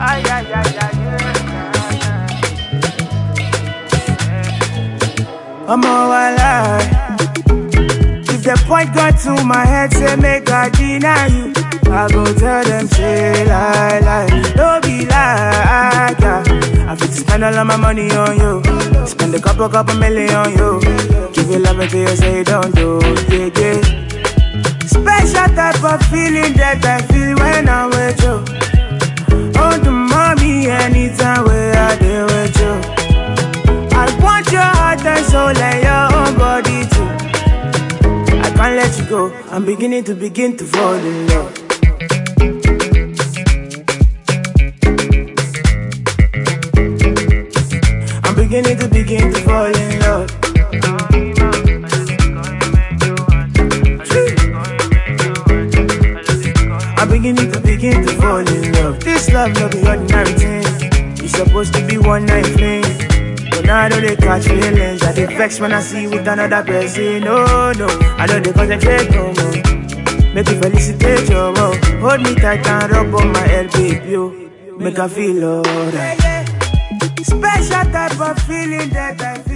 Ay, ay, ay, ay, I'm all alive. If the point got to my head, say make I deny you. I go tell them, say lie, lie. Spend all of my money on you. Spend a couple, couple million on you. Give you love until you say you don't do, yeah, yeah. Special type of feeling that I feel when I'm with you. Oh, the mommy, anytime where I deal with you. I want your heart and soul and your own body too. I can't let you go. I'm beginning to begin to fall in love. Beginning to begin to fall in love. I'm beginning to begin to fall in love. This love no be ordinary thing. It's supposed to be one night fling. But now I know they catch feelings. I get vex when I see with another person. No, no, I know they concentrate no more. Make you felicitate your love. Oh. Hold me tight and rub on my head, baby. Make I feel alright. Special type of feeling that I